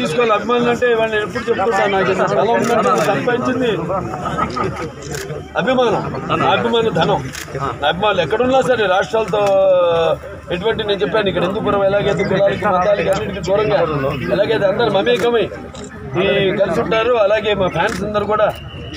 తీసుకోవాలి. అభిమానులు అంటే వాళ్ళు నేను ఎప్పుడు చెప్తుంటాను నాకు బలం ఉందంటే సంపాదించింది. అభిమానం. నా అభిమాన ధనం. నా అభిమానులు ఎక్కడున్నా సరే రాష్ట్రాలతో ఎటువంటి నేను చెప్పాను ఇక్కడ హిందూపురం ఎలాగైతే కులాలకి మతాలకి అన్నింటికి దూరంగా ఎలాగైతే అందరు మమేకమై ఈ కలిసి ఉంటారు అలాగే మా ఫ్యాన్స్ అందరు కూడా.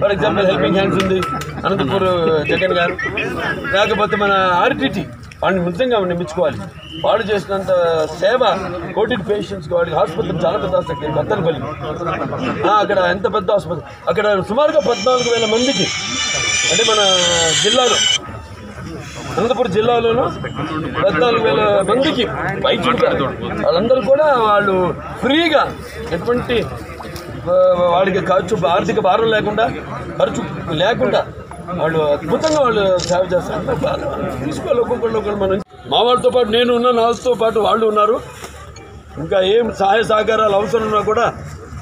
ఫర్ ఎగ్జాంపుల్ హెల్పింగ్ హ్యాండ్స్ ఉంది అనంతపూర్ జగన్ గారు. లేకపోతే మన ఆర్టీటీ వాడిని మృతంగా నియమించుకోవాలి. వాడు చేసినంత సేవ కోటిడ్ పేషెంట్స్కి వాడికి ఆసుపత్రి చాలా పెద్ద ఆసుపత్రి బత్తలపల్లి అక్కడ ఎంత పెద్ద ఆసుపత్రి? అక్కడ సుమారుగా పద్నాలుగు వేల మందికి అంటే మన జిల్లాలో అనంతపురం జిల్లాలోనూ పద్నాలుగు వేల మందికి వైద్యులు వాళ్ళందరూ కూడా వాళ్ళు ఫ్రీగా ఎటువంటి వాడికి ఖర్చు ఆర్థిక భారం లేకుండా ఖర్చు లేకుండా వాళ్ళు అద్భుతంగా వాళ్ళు సేవ చేస్తారు. తీసుకోవాలి ఒక్కొక్కళ్ళు మనం. మా వాళ్ళతో పాటు నేను ఉన్న నాతో పాటు వాళ్ళు ఉన్నారు. ఇంకా ఏం సహాయ సహకారాలు అవసరం ఉన్నా కూడా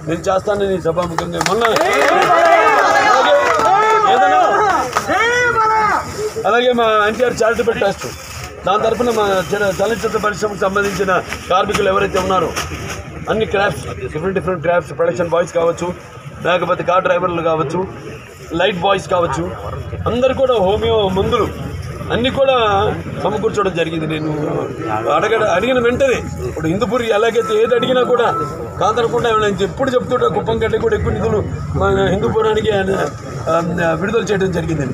నేను చేస్తానని సభాముఖంగా మొన్న అలాగే ఏదైనా అలాగే మా ఎన్టీఆర్ చారిటబుల్ ట్రస్ట్ దాని తరఫున మా చల- చలనచిత్ర పరిశ్రమకు సంబంధించిన కార్మికులు ఎవరైతే ఉన్నారో అన్ని crafts different different crafts production boys కావచ్చు లేకపోతే కార్ డ్రైవర్లు కావచ్చు లైట్ బాయ్స్ కావచ్చు. అందరు కూడా హోమియో మందులు. అన్నీ కూడా సమకూర్చడం జరిగింది. నేను అడగ అడిగిన వెంటనే. ఇప్పుడు హిందూపూర్ ఎలాగైతే ఏది అడిగినా కూడా కాదనకుండా నేను ఎప్పుడు చెప్తుంటే కుప్పం కంటే కూడా ఎక్కువ నిధులు మన హిందూపురానికి ఆయన, విడుదల చేయడం జరిగింది.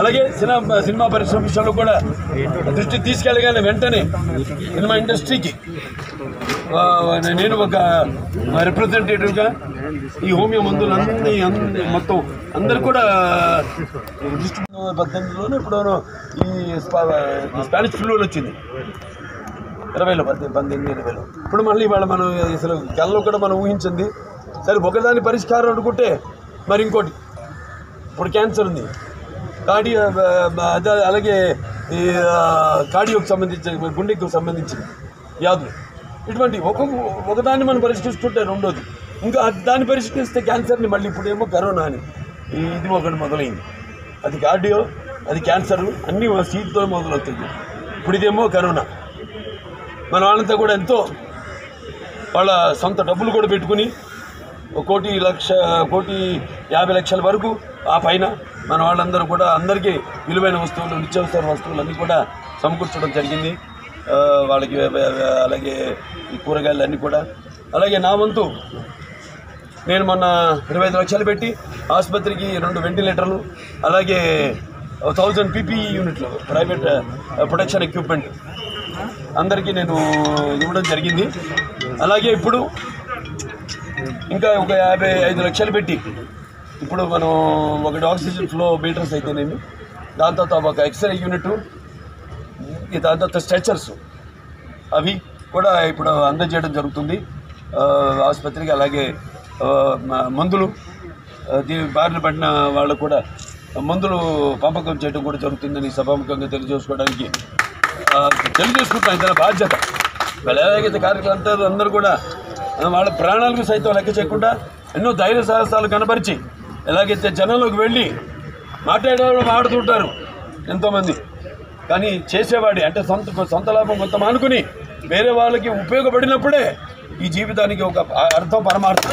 అలాగే సినిమా సినిమా పరిశ్రమ విషయంలో కూడా దృష్టి తీసుకెళ్ళగానే వెంటనే సినిమా ఇండస్ట్రీకి నేను ఒక రిప్రజెంటేటివ్గా ఈ హోమియో మందులు అన్ని మొత్తం అందరు కూడా పద్దెనిమిదిలోనే ఇప్పుడు ఈ స్పా- స్పానిష్ ఫ్లూ వచ్చింది. ఇరవైలో పద్దెనిమిది పద్దెనిమిది ఇరవైలో. ఇప్పుడు మళ్ళీ ఇవాళ మనం అసలు కళ్ళలో కూడా మనం ఊహించింది. సరే ఒకదాని పరిష్కారం అనుకుంటే మరి ఇంకోటి. ఇప్పుడు క్యాన్సర్ ఉంది. కార్డియో అదే అలాగే ఈ కార్డియోకి సంబంధించిన గుండెకు సంబంధించిన వ్యాధులు. ఇటువంటి ఒక ఒకదాన్ని మనం పరిష్కరిస్తుంటే రెండోది. ఇంకా దాన్ని పరిష్కరిస్తే క్యాన్సర్ని మళ్ళీ ఇప్పుడేమో కరోనా అని. ఇది ఒకటి మొదలైంది. అది కార్డియో అది క్యాన్సర్ అన్నీ సీట్తో మొదలవుతుంది. ఇప్పుడు ఇదేమో కరోనా. మన వాళ్ళంతా కూడా ఎంతో వాళ్ళ సొంత డబ్బులు కూడా పెట్టుకుని ఒక కోటి లక్ష కోటి యాభై లక్షల వరకు ఆ పైన మన వాళ్ళందరూ కూడా అందరికీ విలువైన వస్తువులు నిత్యావసర వస్తువులు అన్నీ కూడా సమకూర్చడం జరిగింది. వాళ్ళకి అలాగే కూరగాయలన్నీ కూరగాయలు అన్నీ కూడా. అలాగే నా వంతు నేను మొన్న ఇరవై ఐదు లక్షలు పెట్టి ఆసుపత్రికి రెండు వెంటిలేటర్లు అలాగే థౌజండ్ పీపీఈ యూనిట్లు ప్రైవేట్ ప్రొటెక్షన్ ఎక్విప్మెంట్ అందరికీ నేను ఇవ్వడం జరిగింది. అలాగే ఇప్పుడు ఇంకా ఒక యాభై ఐదు లక్షలు పెట్టి ఇప్పుడు మనం ఒకటి ఆక్సిజన్ ఫ్లో మీటర్స్ అయితేనేమి దాని తర్వాత ఒక ఎక్స్రే యూనిట్ తర్వాత స్ట్రెచర్స్ అవి కూడా ఇప్పుడు అందజేయడం జరుగుతుంది. ఆసుపత్రికి అలాగే మందులు దీని బారిన పడిన వాళ్ళకు కూడా మందులు పంపకం చేయడం కూడా జరుగుతుందని సభాముఖంగా తెలియజేసుకోవడానికి తెలియజేసుకుంటాం ఇతర బాధ్యత. వాళ్ళు ఎలాగైతే అందరూ కూడా వాళ్ళ ప్రాణాలకు సైతం లెక్క చేయకుండా ఎన్నో ధైర్య సాహసాలు కనపరిచి ఎలాగైతే జనంలోకి వెళ్ళి మాట్లాడేవాళ్ళు మాట్లాడుతుంటారు ఎంతోమంది. కానీ చేసేవాడి అంటే సొంత సొంత లాభం కొంత మానుకుని వేరే వాళ్ళకి ఉపయోగపడినప్పుడే ఈ జీవితానికి ఒక అర్థం పరమార్థం.